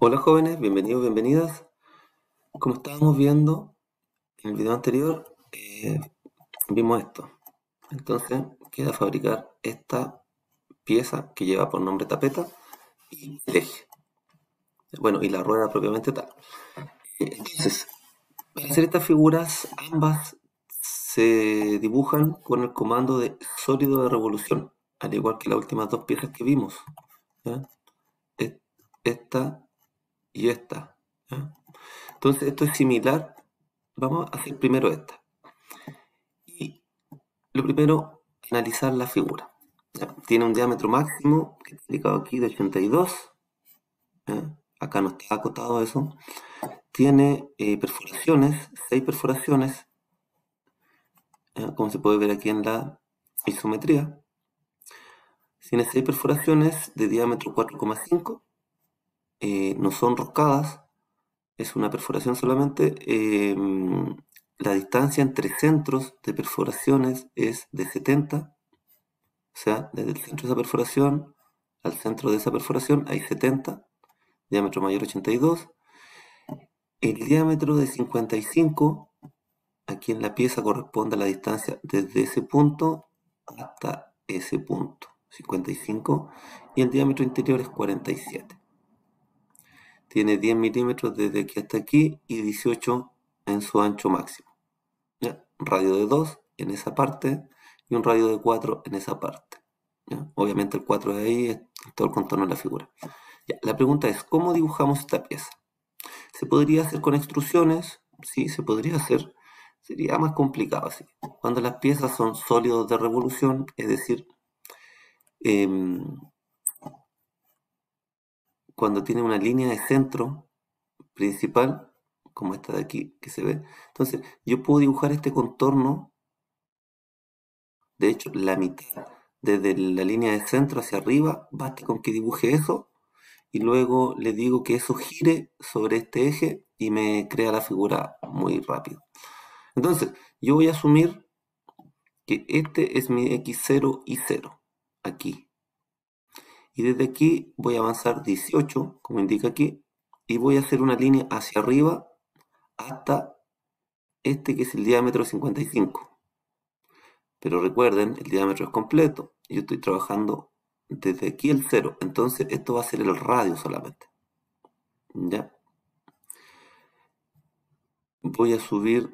Hola jóvenes, bienvenidos, bienvenidas. Como estábamos viendo en el video anterior, eh, vimos esto. Entonces queda fabricar esta pieza que lleva por nombre tapeta y el eje. Bueno, y la rueda propiamente tal. Eh, entonces, para hacer estas figuras, ambas se dibujan con el comando de sólido de revolución, al igual que las últimas dos piezas que vimos. Esta y esta. Entonces, esto es similar. Vamos a hacer primero esta. Y lo primero, analizar la figura. Tiene un diámetro máximo, que está indicado aquí, de 82. Acá no está acotado eso. Tiene eh, perforaciones, 6 perforaciones, como se puede ver aquí en la isometría. Tiene 6 perforaciones de diámetro 4,5 eh, no son roscadas, es una perforación solamente. Em, la distancia entre centros de perforaciones es de 70, o sea, desde el centro de esa perforación al centro de esa perforación hay 70, diámetro mayor 82. El diámetro de 55, aquí en la pieza corresponde a la distancia desde ese punto hasta ese punto, 55, y el diámetro interior es 47 tiene 10 milímetros desde aquí hasta aquí y 18 en su ancho máximo. Un radio de 2 en esa parte y un radio de 4 en esa parte. Obviamente el 4 de ahí es todo el contorno de la figura. La pregunta es, ¿cómo dibujamos esta pieza? ¿Se podría hacer con extrusiones? Sí, se podría hacer. Sería más complicado así. Cuando las piezas son sólidos de revolución, es decir, em, cuando tiene una línea de centro principal, como esta de aquí que se ve. Entonces, yo puedo dibujar este contorno, de hecho, la mitad, desde la línea de centro hacia arriba, basta con que dibuje eso, y luego le digo que eso gire sobre este eje y me crea la figura muy rápido. Entonces, yo voy a asumir que este es mi x0 y 0, aquí. Y desde aquí voy a avanzar 18, como indica aquí, y voy a hacer una línea hacia arriba hasta este que es el diámetro 55. Pero recuerden, el diámetro es completo. Yo estoy trabajando desde aquí el 0. Entonces esto va a ser el radio solamente. ¿Ya? Voy a subir,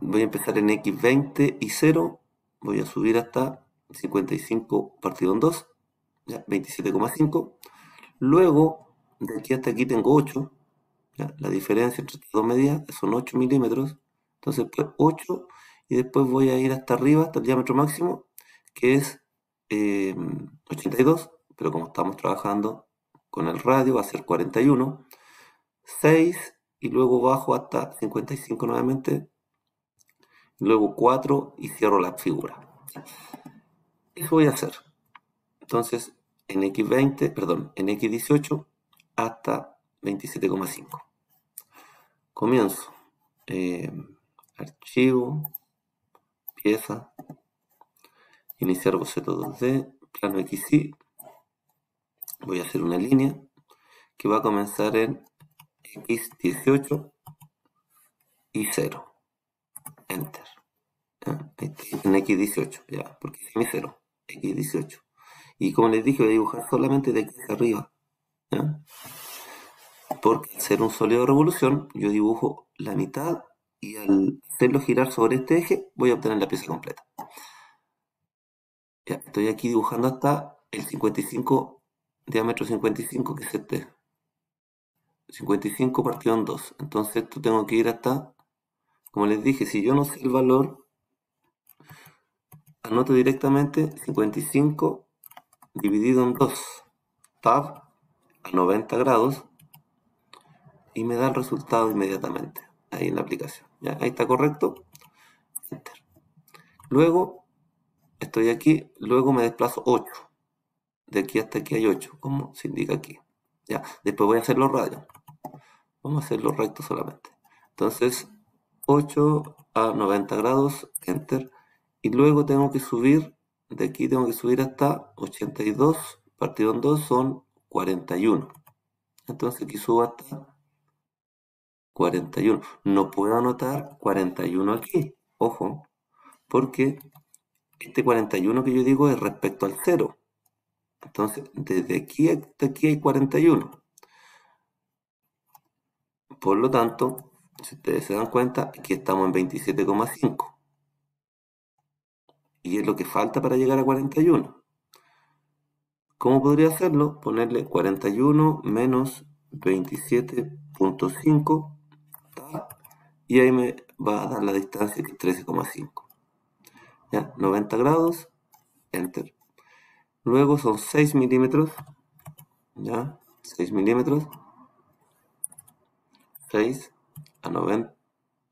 voy a empezar en X20 y 0. Voy a subir hasta 55 partido en 2. 27,5. Luego, de aquí hasta aquí tengo 8. La diferencia entre estas dos medidas son 8 milímetros. Entonces, pues 8 y después voy a ir hasta arriba, hasta el diámetro máximo, que es 82, eh, pero como estamos trabajando con el radio va a ser 41, 6 y luego bajo hasta 55 nuevamente, luego 4 y cierro la figura. Eso voy a hacer. Entonces, en X20, perdón, en X18 hasta 27,5. Comienzo. Eh, archivo, pieza, iniciar boceto 2D, plano XY. Voy a hacer una línea que va a comenzar en X18 y 0. Enter. En X18, ya, porque es mi 0. X18. Y como les dije, voy a dibujar solamente de aquí hacia arriba. Porque al ser un sólido de revolución, yo dibujo la mitad y al hacerlo girar sobre este eje, voy a obtener la pieza completa. Ya, estoy aquí dibujando hasta el 55, diámetro 55, que es este. 55 partido en 2. Entonces esto tengo que ir hasta, como les dije, si yo no sé el valor, anoto directamente 55 dividido en 2, tab a 90 grados y me da el resultado inmediatamente ahí en la aplicación. ¿ya? Ahí está correcto. Enter. Luego estoy aquí, luego me desplazo 8. De aquí hasta aquí hay 8, como se indica aquí. ¿ya? Después voy a hacer los radios. Vamos a hacer los rectos solamente. Entonces, 8 a 90 grados, enter. Y luego tengo que subir de aquí tengo que subir hasta 82 partido en 2 son 41. Entonces aquí subo hasta 41. No puedo anotar 41 aquí, ojo, porque este 41 que yo digo es respecto al 0. Entonces, desde aquí hasta aquí hay 41. Por lo tanto, si ustedes se dan cuenta, aquí estamos en 27,5. Y es lo que falta para llegar a 41. ¿Cómo podría hacerlo? Ponerle 41 menos 27.5 y ahí me va a dar la distancia que es 13,5. Ya, 90 grados, enter. Luego son 6 milímetros, ya, 6 milímetros, 6 a 90,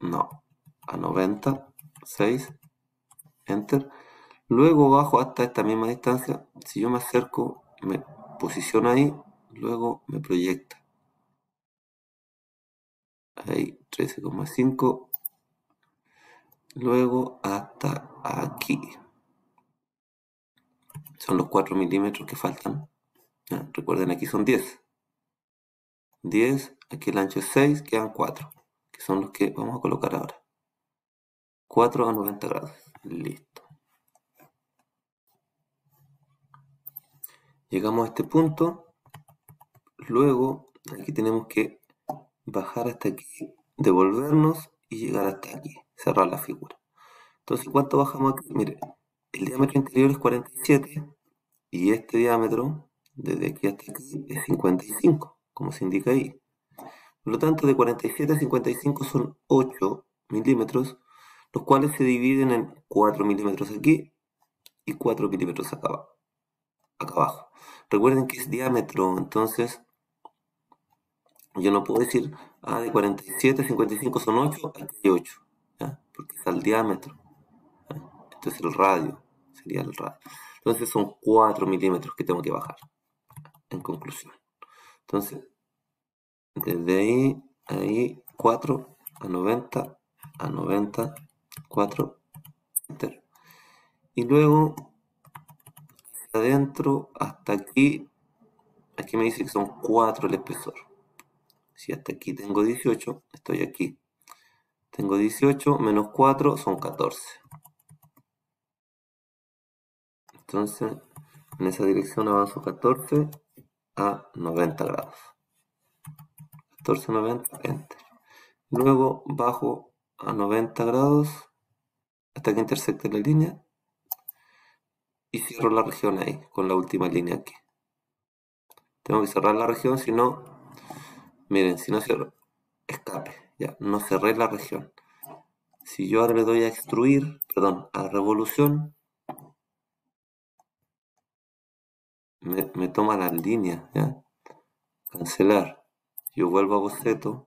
no, a 90, 6, enter. Luego bajo hasta esta misma distancia, si yo me acerco, me posiciono ahí, luego me proyecta. Ahí 13,5 luego hasta aquí. Son los 4 milímetros que faltan. Recuerden aquí son 10 10 aquí el ancho es 6 quedan 4 que son los que vamos a colocar ahora. 4 a 90 grados. Listo llegamos a este punto luego aquí tenemos que bajar hasta aquí, devolvernos y llegar hasta aquí, cerrar la figura. Entonces, ¿cuánto bajamos aquí? Mire, el diámetro interior es 47 y este diámetro, desde aquí hasta aquí, es 55, como se indica ahí. Por lo tanto, de 47 a 55 son 8 milímetros, los cuales se dividen en 4 milímetros aquí y 4 milímetros acá, acá abajo. Recuerden que es diámetro, entonces yo no puedo decir, ah, de 47 a 55 son 8, aquí hay 8, porque es el diámetro. Esto es el radio, sería el radio. Entonces son 4 milímetros que tengo que bajar, en conclusión. Entonces, desde ahí, ahí, 4 a 90, a 90, 4, enter. Y luego, adentro, hasta aquí, aquí me dice que son 4 el espesor. Si hasta aquí tengo 18, estoy aquí. Tengo 18 menos 4 son 14. Entonces, en esa dirección avanzo 14 a 90 grados. 14 a 90, enter. Luego bajo a 90 grados hasta que intersecte la línea y cierro la región ahí con la última línea aquí. Tengo que cerrar la región, si no Miren, si no cierro, escape, ya, no cerré la región. Si yo ahora le doy a extruir, perdón, a revolución, me, toma la línea, ya. Cancelar. Yo vuelvo a boceto.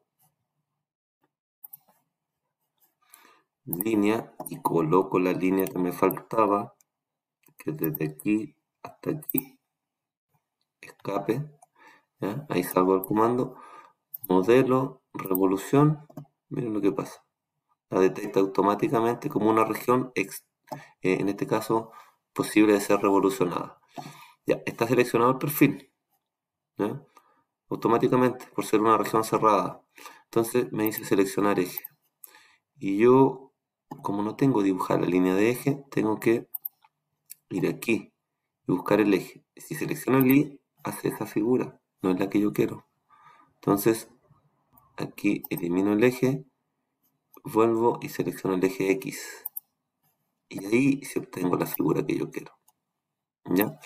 Línea y coloco la línea que me faltaba, que desde aquí hasta aquí. Escape. Ahí salgo el comando modelo, revolución, miren lo que pasa. La detecta automáticamente como una región, eh, en este caso, posible de ser revolucionada. Ya, está seleccionado el perfil. Automáticamente, por ser una región cerrada. Entonces me dice seleccionar eje. Y yo, como no tengo dibujar la línea de eje, tengo que ir aquí y buscar el eje. Si selecciono el I, hace esa figura, no es la que yo quiero. Entonces, aquí elimino el eje, vuelvo y selecciono el eje X. Y ahí se obtengo la figura que yo quiero. ¿Ya?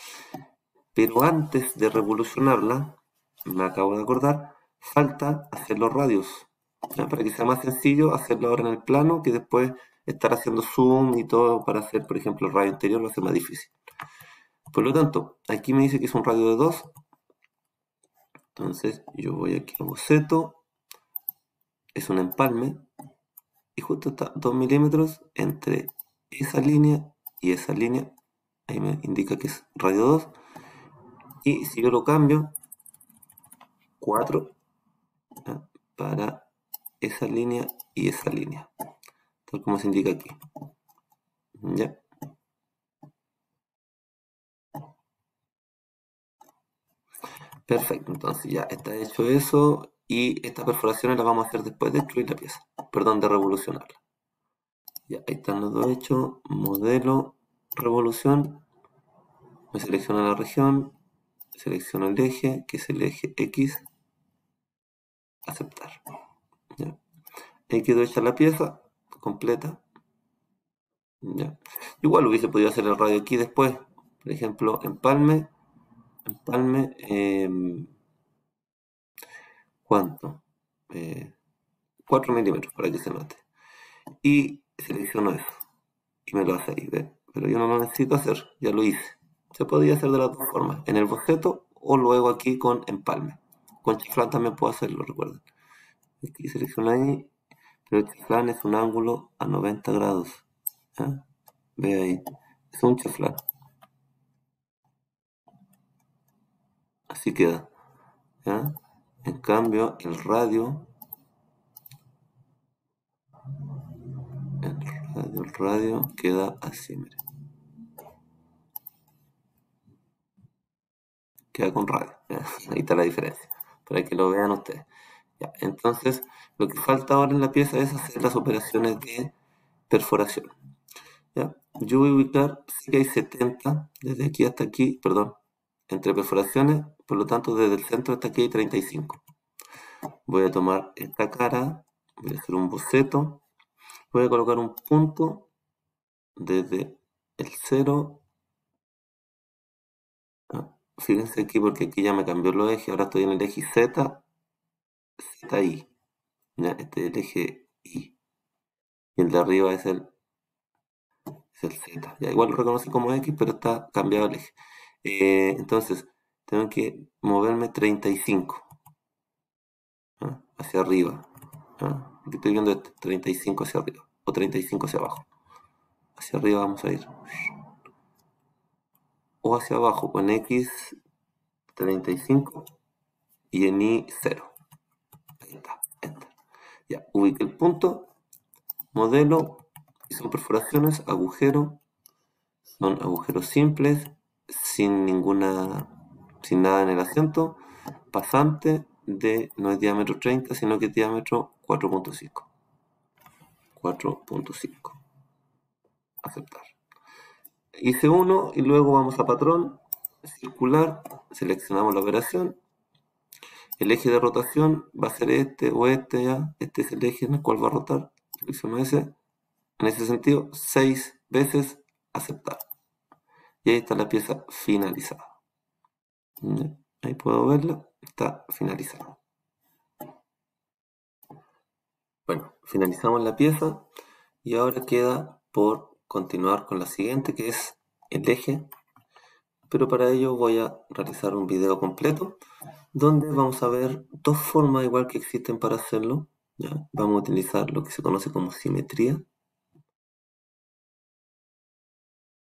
Pero antes de revolucionarla, me acabo de acordar, falta hacer los radios. Para que sea más sencillo hacerlo ahora en el plano que después estar haciendo zoom y todo para hacer, por ejemplo, el radio interior lo hace más difícil. Por lo tanto, aquí me dice que es un radio de 2. Entonces yo voy aquí a boceto, es un empalme. Y justo está 2 milímetros entre esa línea y esa línea. Ahí me indica que es radio 2 y si yo lo cambio 4 para esa línea y esa línea tal como se indica aquí ya Perfecto, entonces ya está hecho eso y estas perforaciones las vamos a hacer después de destruir la pieza, perdón, de revolucionarla. Ya, ahí están los dos hechos, modelo, revolución, me selecciona la región, selecciono el eje, que es el eje X, aceptar. ¿ya? Ahí quedó hecha la pieza completa. Igual hubiese podido hacer el radio aquí después, por ejemplo, empalme, empalme, ¿cuánto? Eh, 4 milímetros para que se note. Y selecciono eso. Y me lo hace ahí. Pero yo no lo necesito hacer, ya lo hice. Se podía hacer de las dos formas, en el boceto o luego aquí con empalme. Con chiflán también puedo hacerlo, recuerden. Aquí selecciono ahí, pero el chiflán es un ángulo a 90 grados. Ve ahí, es un chiflán. Así queda. En cambio, el radio, el radio, queda así, miren. Queda con radio. Ahí está la diferencia. Para que lo vean ustedes. Entonces, lo que falta ahora en la pieza es hacer las operaciones de perforación. Yo voy a ubicar, sí que hay 70, desde aquí hasta aquí, perdón, entre perforaciones, por lo tanto desde el centro hasta aquí hay 35. Voy a tomar esta cara, voy a hacer un boceto, voy a colocar un punto desde el 0. Ah, fíjense aquí porque aquí ya me cambió el eje, ahora estoy en el eje Z, ZI. Ya, este es el eje Y. Y el de arriba es el, es el Z. Ya, igual lo reconoce como X, pero está cambiado el eje. Eh, entonces, tengo que moverme 35 ¿ah? hacia arriba. ¿ah? estoy viendo este, 35 hacia arriba o 35 hacia abajo. Hacia arriba vamos a ir. O hacia abajo con X 35 y en Y 0. Ya, ubique el punto. Modelo. Y son perforaciones, agujero. Son agujeros simples sin ninguna, sin nada en el asiento, pasante de, no es diámetro 30, sino que es diámetro 4.5. 4.5. Aceptar. Hice uno y luego vamos a patrón, circular, seleccionamos la operación. El eje de rotación va a ser este o este ya. Este es el eje en el cual va a rotar. Ese. En ese sentido, seis veces aceptar. Y ahí está la pieza finalizada. Ahí puedo verla, está finalizada. Bueno, finalizamos la pieza y ahora queda por continuar con la siguiente que es el eje. Pero para ello voy a realizar un video completo donde vamos a ver dos formas igual que existen para hacerlo. Vamos a utilizar lo que se conoce como simetría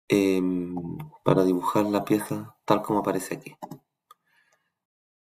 Em, para dibujar la pieza tal como aparece aquí.